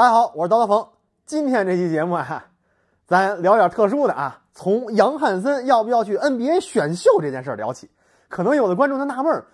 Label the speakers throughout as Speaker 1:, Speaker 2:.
Speaker 1: 大家好，我是刀刀锋。今天这期节目啊，咱聊点特殊的啊，从杨汉森要不要去 NBA 选秀这件事儿聊起。可能有的观众他纳闷儿，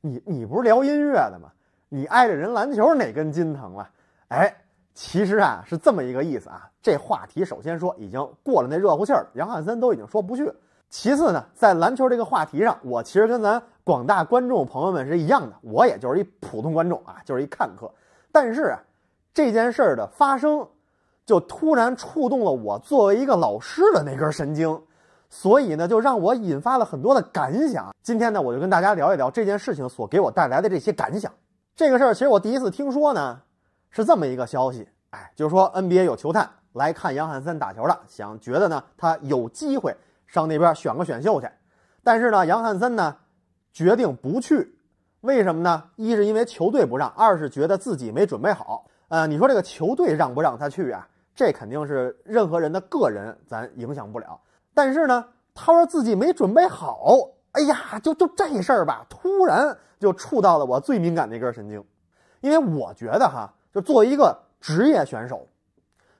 Speaker 1: 你你不是聊音乐的吗？你挨着人篮球哪根筋疼了？哎，其实啊是这么一个意思啊。这话题首先说已经过了那热乎气儿，杨汉森都已经说不去了。其次呢，在篮球这个话题上，我其实跟咱广大观众朋友们是一样的，我也就是一普通观众啊，就是一看客。但是啊。这件事儿的发生，就突然触动了我作为一个老师的那根神经，所以呢，就让我引发了很多的感想。今天呢，我就跟大家聊一聊这件事情所给我带来的这些感想。这个事儿其实我第一次听说呢，是这么一个消息，哎，就是说 NBA 有球探来看杨汉森打球了，想觉得呢他有机会上那边选个选秀去，但是呢，杨汉森呢决定不去，为什么呢？一是因为球队不让，二是觉得自己没准备好。呃，你说这个球队让不让他去啊？这肯定是任何人的个人，咱影响不了。但是呢，他说自己没准备好，哎呀，就就这事儿吧，突然就触到了我最敏感的一根神经。因为我觉得哈，就作为一个职业选手，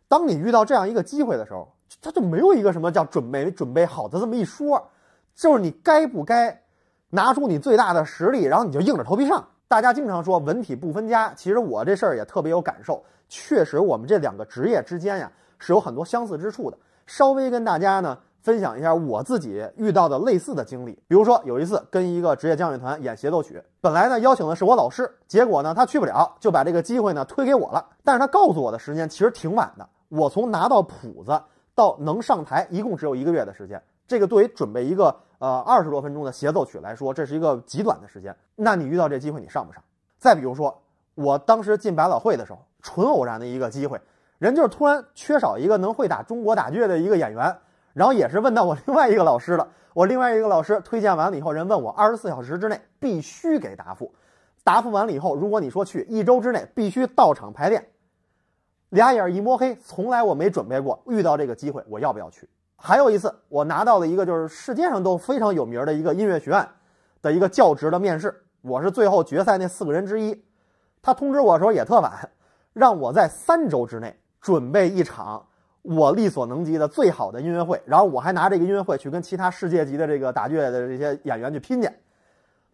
Speaker 1: 当你遇到这样一个机会的时候，他就没有一个什么叫准备准备好的这么一说，就是你该不该拿出你最大的实力，然后你就硬着头皮上。大家经常说文体不分家，其实我这事儿也特别有感受。确实，我们这两个职业之间呀是有很多相似之处的。稍微跟大家呢分享一下我自己遇到的类似的经历。比如说有一次跟一个职业交响团演协奏曲，本来呢邀请的是我老师，结果呢他去不了，就把这个机会呢推给我了。但是他告诉我的时间其实挺晚的，我从拿到谱子到能上台一共只有一个月的时间。这个对于准备一个。呃，二十多分钟的协奏曲来说，这是一个极短的时间。那你遇到这机会，你上不上？再比如说，我当时进百老汇的时候，纯偶然的一个机会，人就是突然缺少一个能会打中国打乐的一个演员，然后也是问到我另外一个老师了。我另外一个老师推荐完了以后，人问我二十四小时之内必须给答复，答复完了以后，如果你说去，一周之内必须到场排练。俩眼一摸黑，从来我没准备过，遇到这个机会，我要不要去？还有一次，我拿到了一个就是世界上都非常有名的一个音乐学院的一个教职的面试，我是最后决赛那四个人之一。他通知我的时候也特晚，让我在三周之内准备一场我力所能及的最好的音乐会，然后我还拿这个音乐会去跟其他世界级的这个打乐的这些演员去拼去。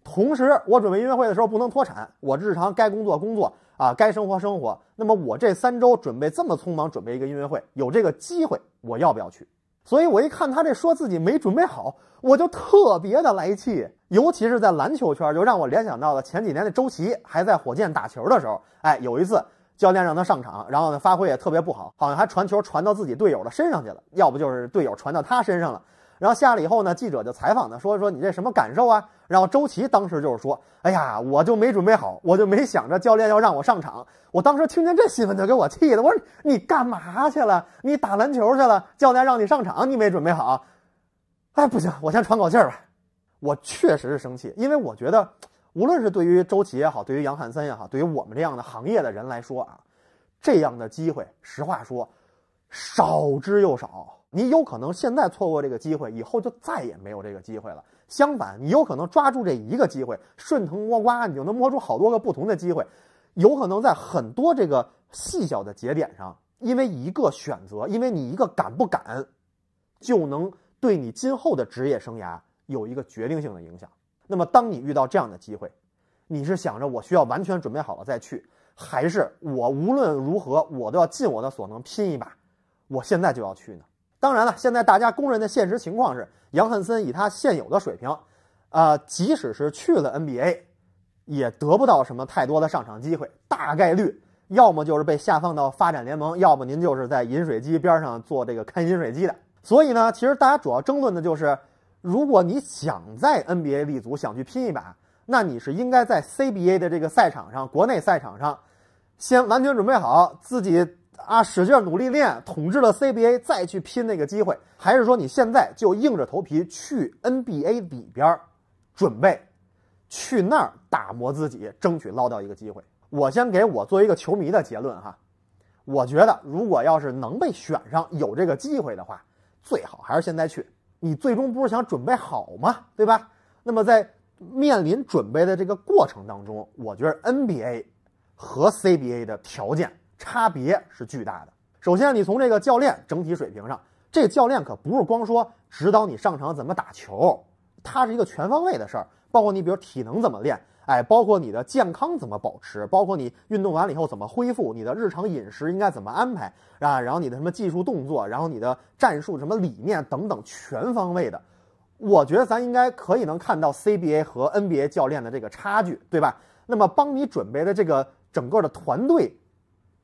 Speaker 1: 同时，我准备音乐会的时候不能脱产，我日常该工作工作啊，该生活生活。那么我这三周准备这么匆忙准备一个音乐会，有这个机会，我要不要去？所以我一看他这说自己没准备好，我就特别的来气，尤其是在篮球圈，就让我联想到了前几年的周琦还在火箭打球的时候，哎，有一次教练让他上场，然后呢发挥也特别不好，好像还传球传到自己队友的身上去了，要不就是队友传到他身上了。然后下了以后呢，记者就采访他，说说你这什么感受啊？然后周琦当时就是说，哎呀，我就没准备好，我就没想着教练要让我上场。我当时听见这新闻就给我气的，我说你干嘛去了？你打篮球去了？教练让你上场，你没准备好？哎，不行，我先喘口气儿吧。我确实是生气，因为我觉得，无论是对于周琦也好，对于杨汉森也好，对于我们这样的行业的人来说啊，这样的机会，实话说，少之又少。你有可能现在错过这个机会，以后就再也没有这个机会了。相反，你有可能抓住这一个机会，顺藤摸瓜，你就能摸出好多个不同的机会。有可能在很多这个细小的节点上，因为一个选择，因为你一个敢不敢，就能对你今后的职业生涯有一个决定性的影响。那么，当你遇到这样的机会，你是想着我需要完全准备好了再去，还是我无论如何我都要尽我的所能拼一把，我现在就要去呢？当然了，现在大家公认的现实情况是，杨汉森以他现有的水平，啊，即使是去了 NBA，也得不到什么太多的上场机会，大概率要么就是被下放到发展联盟，要么您就是在饮水机边上做这个看饮水机的。所以呢，其实大家主要争论的就是，如果你想在 NBA 立足，想去拼一把，那你是应该在 CBA 的这个赛场上，国内赛场上，先完全准备好自己。啊，使劲努力练，统治了 CBA，再去拼那个机会，还是说你现在就硬着头皮去 NBA 里边准备，去那儿打磨自己，争取捞到一个机会？我先给我作为一个球迷的结论哈，我觉得如果要是能被选上，有这个机会的话，最好还是现在去。你最终不是想准备好吗？对吧？那么在面临准备的这个过程当中，我觉得 NBA 和 CBA 的条件。差别是巨大的。首先，你从这个教练整体水平上，这个教练可不是光说指导你上场怎么打球，它是一个全方位的事儿，包括你比如体能怎么练，哎，包括你的健康怎么保持，包括你运动完了以后怎么恢复，你的日常饮食应该怎么安排啊，然后你的什么技术动作，然后你的战术什么理念等等，全方位的。我觉得咱应该可以能看到 CBA 和 NBA 教练的这个差距，对吧？那么帮你准备的这个整个的团队，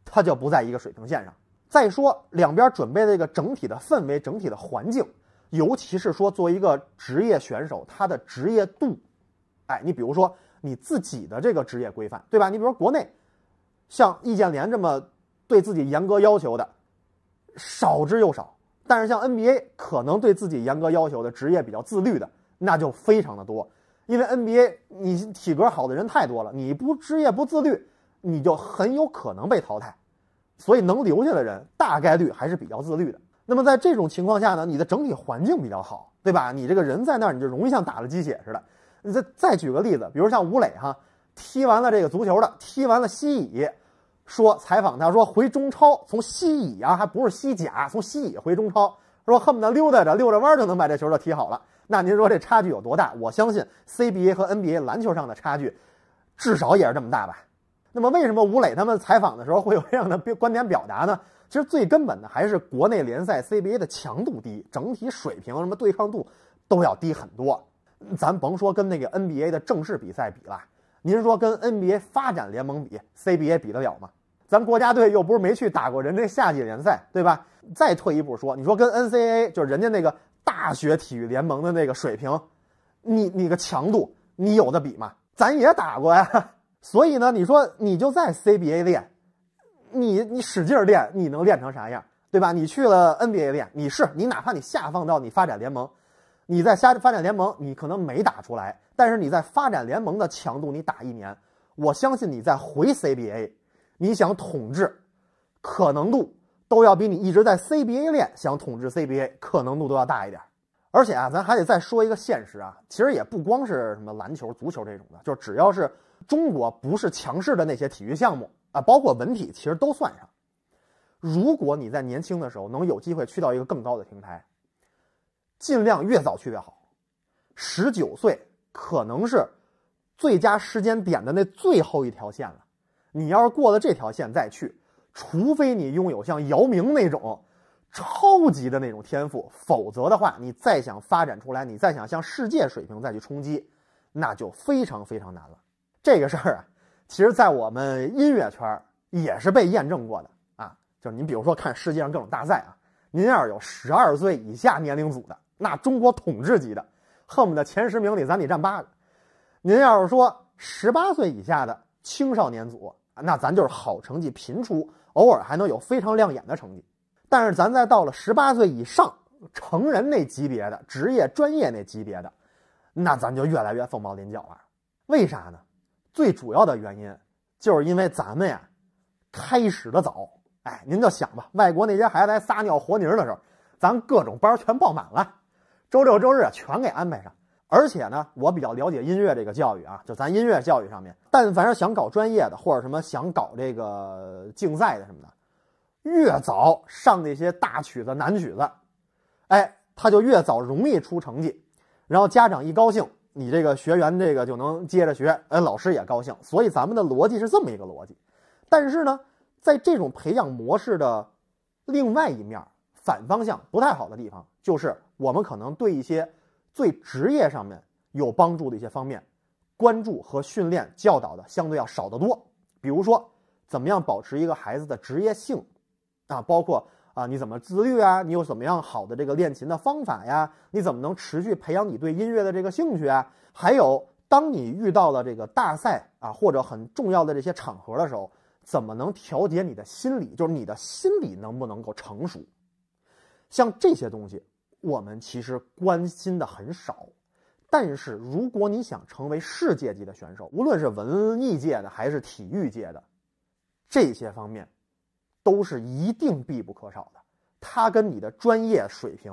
Speaker 1: 他就不在一个水平线上。再说两边准备的这个整体的氛围、整体的环境，尤其是说作为一个职业选手，他的职业度，哎，你比如说你自己的这个职业规范，对吧？你比如说国内，像易建联这么对自己严格要求的，少之又少。但是像 NBA 可能对自己严格要求的职业比较自律的，那就非常的多。因为 NBA 你体格好的人太多了，你不职业不自律，你就很有可能被淘汰。所以能留下的人大概率还是比较自律的。那么在这种情况下呢，你的整体环境比较好，对吧？你这个人在那儿，你就容易像打了鸡血似的。你再再举个例子，比如像吴磊哈，踢完了这个足球的，踢完了西乙。说采访他说回中超从西乙啊还不是西甲从西乙回中超说恨不得溜达着溜着弯就能把这球就踢好了那您说这差距有多大？我相信 CBA 和 NBA 篮球上的差距至少也是这么大吧。那么为什么吴磊他们采访的时候会有这样的观点表达呢？其实最根本的还是国内联赛 CBA 的强度低，整体水平什么对抗度都要低很多。咱甭说跟那个 NBA 的正式比赛比了。您说跟 NBA 发展联盟比，CBA 比得了吗？咱国家队又不是没去打过人家夏季联赛，对吧？再退一步说，你说跟 NCAA 就是人家那个大学体育联盟的那个水平，你你个强度，你有的比吗？咱也打过呀。所以呢，你说你就在 CBA 练，你你使劲练，你能练成啥样，对吧？你去了 NBA 练，你是你哪怕你下放到你发展联盟。你在下发展联盟，你可能没打出来，但是你在发展联盟的强度，你打一年，我相信你在回 CBA，你想统治，可能度都要比你一直在 CBA 练想统治 CBA 可能度都要大一点。而且啊，咱还得再说一个现实啊，其实也不光是什么篮球、足球这种的，就只要是中国不是强势的那些体育项目啊，包括文体，其实都算上。如果你在年轻的时候能有机会去到一个更高的平台。尽量越早去越好，十九岁可能是最佳时间点的那最后一条线了。你要是过了这条线再去，除非你拥有像姚明那种超级的那种天赋，否则的话，你再想发展出来，你再想向世界水平再去冲击，那就非常非常难了。这个事儿啊，其实在我们音乐圈也是被验证过的啊。就是您比如说看世界上各种大赛啊，您要是有十二岁以下年龄组的。那中国统治级的，恨不得前十名里咱得占八个。您要是说十八岁以下的青少年组，那咱就是好成绩频出，偶尔还能有非常亮眼的成绩。但是咱再到了十八岁以上成人那级别的职业专业那级别的，那咱就越来越凤毛麟角了。为啥呢？最主要的原因就是因为咱们呀开始的早。哎，您就想吧，外国那些孩子撒尿和泥的时候，咱各种班全报满了。周六周日，全给安排上。而且呢，我比较了解音乐这个教育啊，就咱音乐教育上面，但凡是想搞专业的，或者什么想搞这个竞赛的什么的，越早上那些大曲子、难曲子，哎，他就越早容易出成绩。然后家长一高兴，你这个学员这个就能接着学，哎，老师也高兴。所以咱们的逻辑是这么一个逻辑。但是呢，在这种培养模式的另外一面，反方向不太好的地方就是。我们可能对一些最职业上面有帮助的一些方面，关注和训练教导的相对要少得多。比如说，怎么样保持一个孩子的职业性啊？包括啊，你怎么自律啊？你有怎么样好的这个练琴的方法呀？你怎么能持续培养你对音乐的这个兴趣啊？还有，当你遇到了这个大赛啊或者很重要的这些场合的时候，怎么能调节你的心理？就是你的心理能不能够成熟？像这些东西。我们其实关心的很少，但是如果你想成为世界级的选手，无论是文艺界的还是体育界的，这些方面都是一定必不可少的。它跟你的专业水平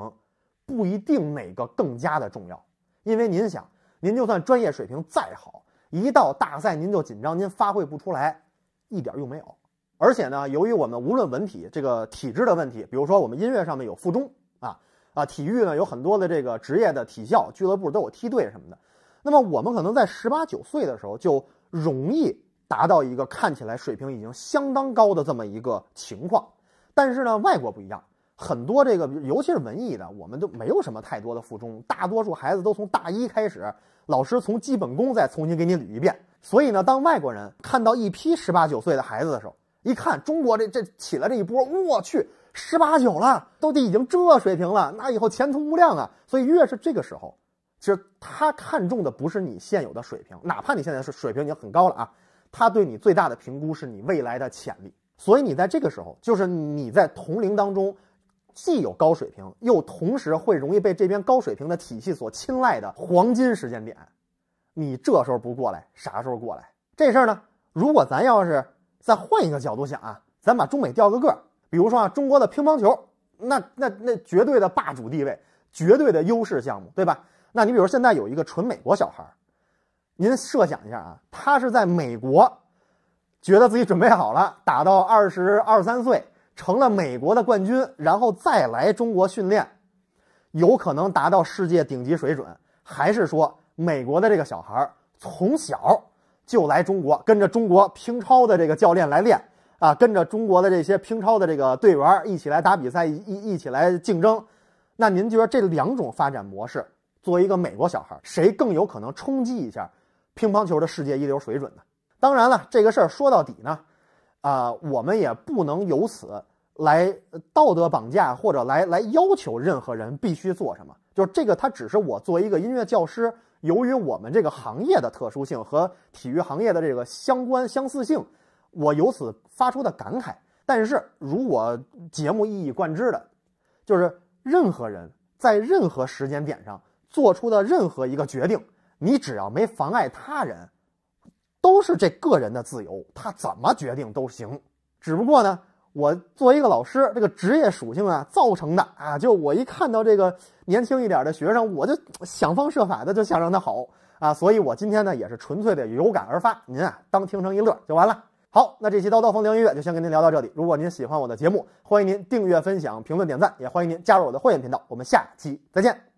Speaker 1: 不一定哪个更加的重要，因为您想，您就算专业水平再好，一到大赛您就紧张，您发挥不出来，一点用没有而且呢，由于我们无论文体这个体制的问题，比如说我们音乐上面有附中啊啊，体育呢有很多的这个职业的体校俱乐部都有梯队什么的，那么我们可能在十八九岁的时候就容易达到一个看起来水平已经相当高的这么一个情况。但是呢，外国不一样，很多这个尤其是文艺的，我们都没有什么太多的附中，大多数孩子都从大一开始，老师从基本功再重新给你捋一遍。所以呢，当外国人看到一批十八九岁的孩子的时候，一看中国这这起来这一波，我去，十八九了，都得已经这水平了，那以后前途无量啊！所以越是这个时候，其实他看重的不是你现有的水平，哪怕你现在是水平已经很高了啊，他对你最大的评估是你未来的潜力。所以你在这个时候，就是你在同龄当中，既有高水平，又同时会容易被这边高水平的体系所青睐的黄金时间点，你这时候不过来，啥时候过来？这事儿呢，如果咱要是。再换一个角度想啊，咱把中美调个个儿，比如说啊，中国的乒乓球，那那那绝对的霸主地位，绝对的优势项目，对吧？那你比如现在有一个纯美国小孩儿，您设想一下啊，他是在美国，觉得自己准备好了，打到二十二三岁成了美国的冠军，然后再来中国训练，有可能达到世界顶级水准，还是说美国的这个小孩儿从小？就来中国，跟着中国乒超的这个教练来练啊，跟着中国的这些乒超的这个队员一起来打比赛，一一起来竞争。那您觉得这两种发展模式，作为一个美国小孩，谁更有可能冲击一下乒乓球的世界一流水准呢？当然了，这个事儿说到底呢，啊，我们也不能由此来道德绑架或者来来要求任何人必须做什么。就是这个，它只是我作为一个音乐教师。由于我们这个行业的特殊性和体育行业的这个相关相似性，我由此发出的感慨。但是，如果节目一以贯之的，就是任何人在任何时间点上做出的任何一个决定，你只要没妨碍他人，都是这个人的自由，他怎么决定都行。只不过呢。我作为一个老师，这个职业属性啊造成的啊，就我一看到这个年轻一点的学生，我就想方设法的就想让他好啊，所以我今天呢也是纯粹的有感而发，您啊当听成一乐就完了。好，那这期叨叨风凉音乐就先跟您聊到这里。如果您喜欢我的节目，欢迎您订阅、分享、评论、点赞，也欢迎您加入我的会员频道。我们下期再见。